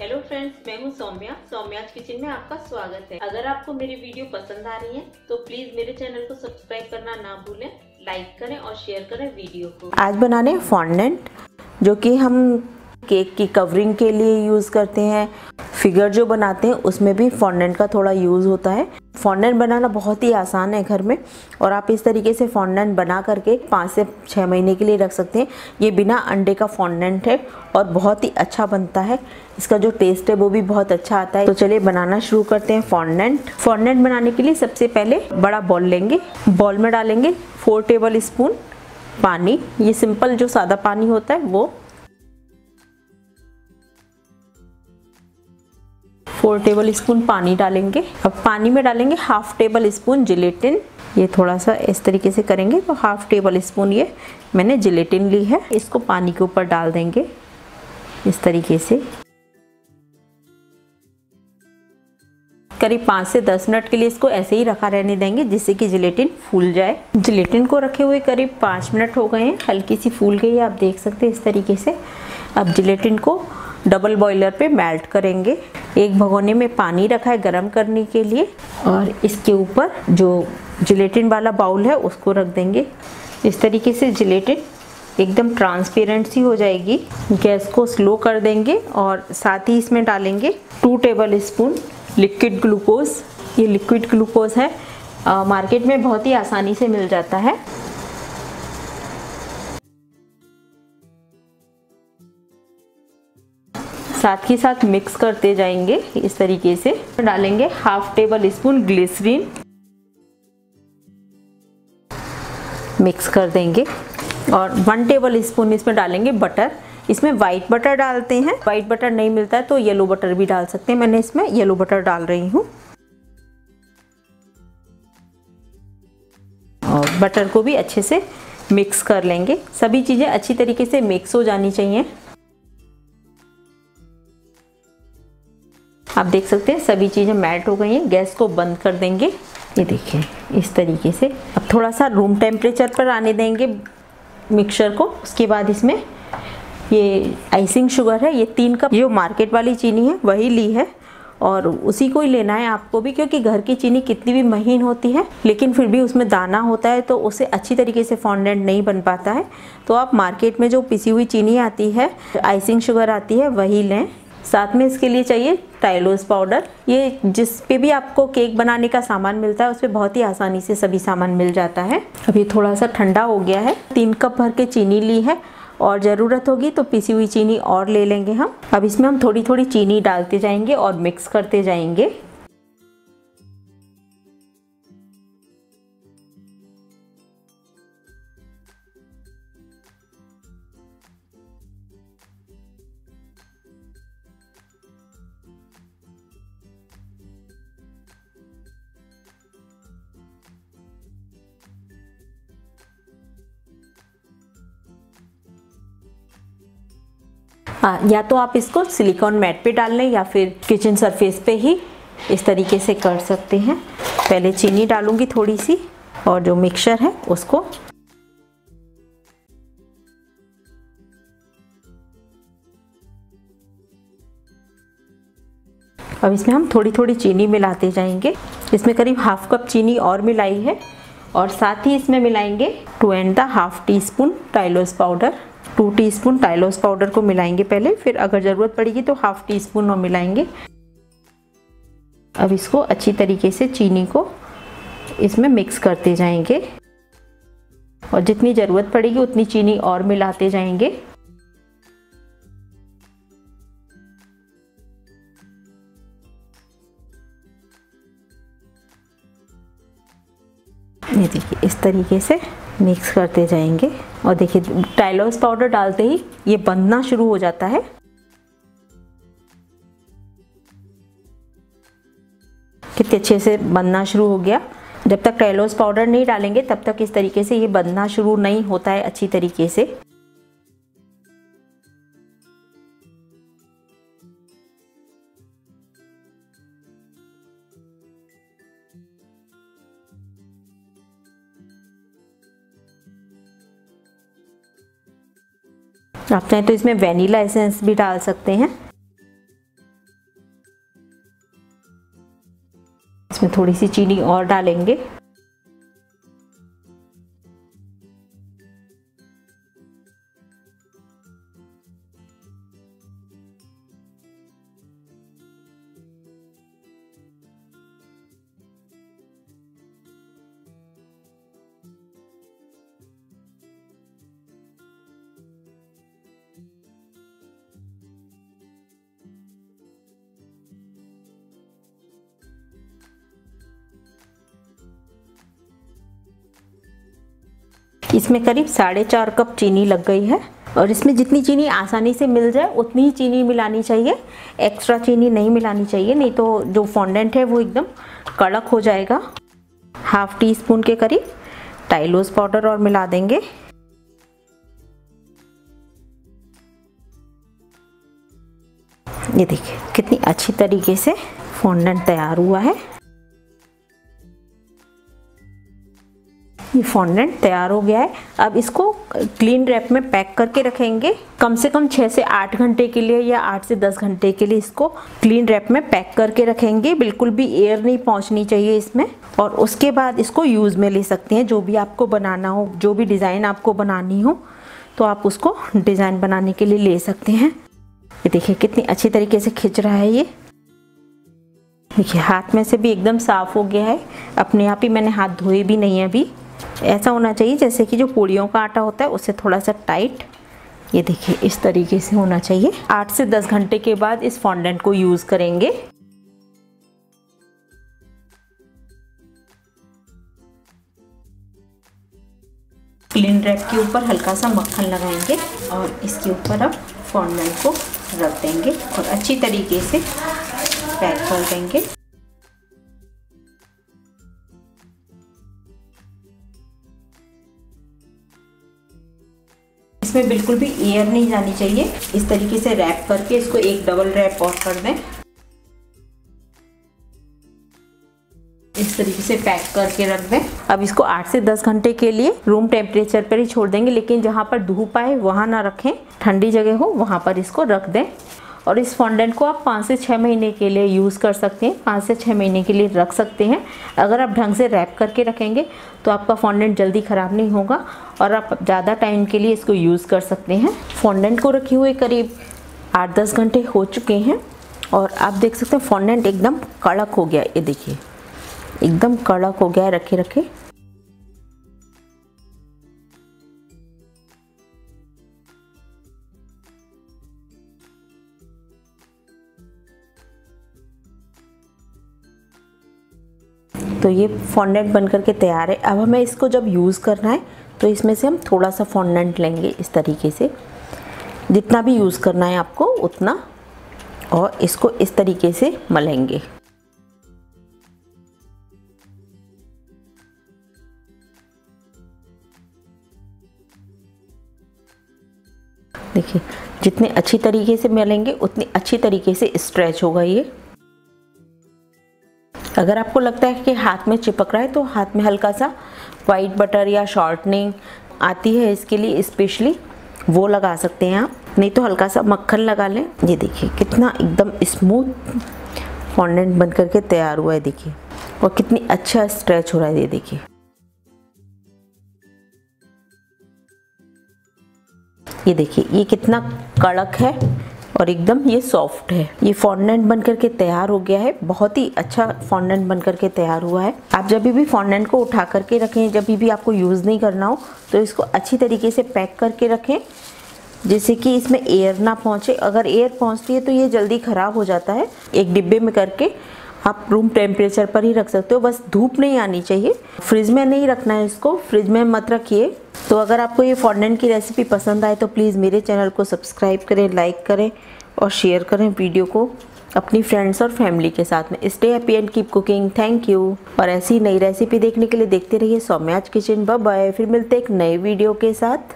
Hello friends मैं हूँ Saumya. Saumya kitchen में आपका स्वागत है। अगर आपको मेरी वीडियो पसंद आ रही है तो प्लीज़ मेरे चैनल को सब्सक्राइब करना ना भूलें लाइक करें और शेयर करें वीडियो को। आज बनाने फॉन्डेंट जो कि हम केक की कवरिंग के लिए यूज़ करते हैं। फिगर जो बनाते हैं, उसमें भी फॉन्डेंट का थोड़ा यूज़ होता है। फॉन्डेंट बनाना बहुत ही आसान है घर में, और आप इस तरीके से फॉन्डेंट बना करके पाँच से छः महीने के लिए रख सकते हैं। ये बिना अंडे का फॉन्डेंट है और बहुत ही अच्छा बनता है। इसका जो टेस्ट है, वो भी बहुत अच्छा आता है। तो चलिए बनाना शुरू करते हैं फॉन्डेंट फॉन्डेंट बनाने के लिए सबसे पहले बड़ा बॉल लेंगे। बॉल में डालेंगे फोर टेबल स्पून पानी। ये सिंपल जो सादा पानी होता है, वो फोर टेबल स्पून पानी डालेंगे। अब पानी में डालेंगे हाफ़ टेबल स्पून जिलेटिन। ये थोड़ा सा इस तरीके से करेंगे तो हाफ़ टेबल स्पून ये मैंने जिलेटिन ली है। इसको पानी के ऊपर डाल देंगे इस तरीके से। करीब पाँच से दस मिनट के लिए इसको ऐसे ही रखा रहने देंगे, जिससे कि जिलेटिन फूल जाए। जिलेटिन को रखे हुए करीब पाँच मिनट हो गए हैं। हल्की सी फूल गई है, आप देख सकते हैं इस तरीके से। अब जिलेटिन को डबल बॉयलर पे मेल्ट करेंगे। एक भगोने में पानी रखा है गर्म करने के लिए और इसके ऊपर जो जिलेटिन वाला बाउल है उसको रख देंगे। इस तरीके से जिलेटिन एकदम ट्रांसपेरेंट सी हो जाएगी। गैस को स्लो कर देंगे और साथ ही इसमें डालेंगे two tablespoon liquid glucose ये लिक्विड ग्लूकोज है। आ, मार्केट में बहुत ही आसानी से मिल जाता है। साथ ही साथ मिक्स करते जाएँगे इस तरीके से। डालेंगे half tablespoon glycerine mix कर देंगे और वन टेबल स्पून इसमें डालेंगे बटर इसमें वाइट बटर डालते हैं। वाइट बटर नहीं मिलता है तो येलो बटर भी डाल सकते हैं। मैंने इसमें येलो बटर डाल रही हूँ। और बटर को भी अच्छे से मिक्स कर लेंगे। सभी चीज़ें अच्छी तरीके से मिक्स हो जानी चाहिए। आप देख सकते हैं, सभी चीज़ें मेल्ट हो गई हैं, गैस को बंद कर देंगे। ये देखिए इस तरीके से। अब थोड़ा सा रूम टेम्परेचर पर आने देंगे मिक्सचर को। उसके बाद इसमें ये आइसिंग शुगर है, ये तीन कप जो मार्केट वाली चीनी है, वही ली है। और उसी को ही लेना है आपको भी, क्योंकि घर की चीनी कितनी भी महीन होती है, लेकिन फिर भी उसमें दाना होता है तो उसे अच्छी तरीके से फॉन्डेंट नहीं बन पाता है। तो आप मार्केट में जो पिसी हुई चीनी आती है आइसिंग शुगर आती है, वही लें। साथ में इसके लिए चाहिए टाइलोज पाउडर। ये जिस पे भी आपको केक बनाने का सामान मिलता है, उस पर बहुत ही आसानी से सभी सामान मिल जाता है। अभी थोड़ा सा ठंडा हो गया है। तीन कप भर के चीनी ली है और ज़रूरत होगी तो पिसी हुई चीनी और ले लेंगे हम। अब इसमें हम थोड़ी थोड़ी चीनी डालते जाएँगे और मिक्स करते जाएँगे। हाँ या तो आप इसको सिलिकॉन मैट पे डाल लें या फिर किचन सरफेस पे ही इस तरीके से कर सकते हैं। पहले चीनी डालूँगी थोड़ी सी और जो मिक्सचर है, उसको। अब इसमें हम थोड़ी थोड़ी चीनी मिलाते जाएँगे। इसमें करीब हाफ़ कप चीनी और मिलाई है और साथ ही इसमें मिलाएँगे two and the half teaspoon tylose powder two teaspoon tylose powder को मिलाएँगे पहले, फिर अगर ज़रूरत पड़ेगी तो हाफ़ टी स्पून और मिलाएँगे। अब इसको अच्छी तरीके से चीनी को इसमें मिक्स करते जाएँगे। और जितनी ज़रूरत पड़ेगी उतनी चीनी और मिलाते जाएँगे। ये देखिए, इस तरीके से मिक्स करते जाएँगे। और देखिए टाइलोस पाउडर डालते ही ये बंधना शुरू हो जाता है। कितने अच्छे से बंधना शुरू हो गया। जब तक टाइलोस पाउडर नहीं डालेंगे, तब तक इस तरीके से ये बंधना शुरू नहीं होता है अच्छी तरीके से। आप चाहें तो इसमें वेनिला एसेंस भी डाल सकते हैं। इसमें थोड़ी सी चीनी और डालेंगे। इसमें करीब साढ़े चार कप चीनी लग गई है और इसमें जितनी चीनी आसानी से मिल जाए, उतनी ही चीनी मिलानी चाहिए। एक्स्ट्रा चीनी नहीं मिलानी चाहिए, नहीं तो जो फॉन्डेंट है वो एकदम कड़क हो जाएगा। हाफ़ टी स्पून के करीब टाइलोस पाउडर और मिला देंगे। ये देखिए, कितनी अच्छी तरीके से फॉन्डेंट तैयार हुआ है। ये फॉन्डेंट तैयार हो गया है। अब इसको क्लीन रैप में पैक करके रखेंगे। कम से कम छः से आठ घंटे के लिए या आठ से दस घंटे के लिए इसको क्लीन रैप में पैक करके रखेंगे। बिल्कुल भी एयर नहीं पहुंचनी चाहिए इसमें। और उसके बाद इसको यूज़ में ले सकते हैं। जो भी आपको बनाना हो, जो भी डिज़ाइन आपको बनानी हो तो आप उसको डिज़ाइन बनाने के लिए ले सकते हैं। ये देखिए कितनी अच्छी तरीके से खिंच रहा है ये। देखिए, हाथ में से भी एकदम साफ़ हो गया है। अपने आप ही मैंने हाथ धोए भी नहीं है अभी। ऐसा होना चाहिए जैसे कि जो पूड़ियों का आटा होता है उससे थोड़ा सा टाइट ये देखिए, इस तरीके से होना चाहिए। आठ से दस घंटे के बाद इस फॉन्डेंट को यूज़ करेंगे। क्लीन रैप के ऊपर हल्का सा मक्खन लगाएँगे और इसके ऊपर अब फॉन्डेंट को रख देंगे और अच्छी तरीके से पैक कर देंगे। इसमें बिल्कुल भी एयर नहीं जानी चाहिए। इस तरीके से रैप करके इसको एक डबल रैप और कर दें। इस तरीके से पैक करके रख दें। अब इसको 8 से 10 घंटे के लिए रूम टेम्परेचर पर ही छोड़ देंगे, लेकिन जहाँ पर धूप आए वहाँ ना रखें। ठंडी जगह हो, वहाँ पर इसको रख दें। और इस फॉन्डेंट को आप पाँच से छः महीने के लिए यूज़ कर सकते हैं। पाँच से छः महीने के लिए रख सकते हैं। अगर आप ढंग से रैप करके रखेंगे तो आपका फॉन्डेंट जल्दी ख़राब नहीं होगा और आप ज़्यादा टाइम के लिए इसको यूज़ कर सकते हैं। फॉन्डेंट को रखे हुए करीब आठ दस घंटे हो चुके हैं और आप देख सकते हैं फॉन्डेंट एकदम कड़क हो गया। ये देखिए, एकदम कड़क हो गया है रखे रखे ये फॉन्डेंट बन करके तैयार है। अब हमें इसको जब यूज़ करना है तो इसमें से हम थोड़ा सा फॉन्डेंट लेंगे इस तरीके से। जितना भी यूज़ करना है आपको, उतना, और इसको इस तरीके से मलेंगे। देखिए, जितने अच्छी तरीके से मलेंगे, उतनी अच्छी तरीके से स्ट्रेच होगा ये। अगर आपको लगता है कि हाथ में चिपक रहा है तो हाथ में हल्का सा वाइट बटर या शॉर्टनिंग आती है इसके लिए स्पेशली वो लगा सकते हैं आप। नहीं तो हल्का सा मक्खन लगा लें। ये देखिए, कितना एकदम स्मूथ फॉन्डेंट बन करके तैयार हुआ है, देखिए। और कितनी अच्छा स्ट्रेच हो रहा है, ये देखिए। ये देखिए, ये कितना कड़क है। और एकदम ये सॉफ्ट है। ये फॉन्डेंट बन करके तैयार हो गया है। बहुत ही अच्छा फॉन्डेंट बन करके तैयार हुआ है। आप जब भी फॉन्डेंट को उठा करके रखें, जब भी आपको यूज़ नहीं करना हो तो इसको अच्छी तरीके से पैक करके रखें, जिससे कि इसमें एयर ना पहुँचे। अगर एयर पहुँचती है तो ये जल्दी ख़राब हो जाता है। एक डिब्बे में करके आप रूम टेम्परेचर पर ही रख सकते हो। बस धूप नहीं आनी चाहिए। फ्रिज में नहीं रखना है इसको। फ्रिज में मत रखिए। तो अगर आपको ये फॉन्डेंट की रेसिपी पसंद आए तो प्लीज़ मेरे चैनल को सब्सक्राइब करें लाइक करें और शेयर करें वीडियो को अपनी फ्रेंड्स और फैमिली के साथ में। Stay happy and keep cooking thank you और ऐसी नई रेसिपी देखने के लिए देखते रहिए सौम्याज किचन बाय फिर मिलते एक नए वीडियो के साथ।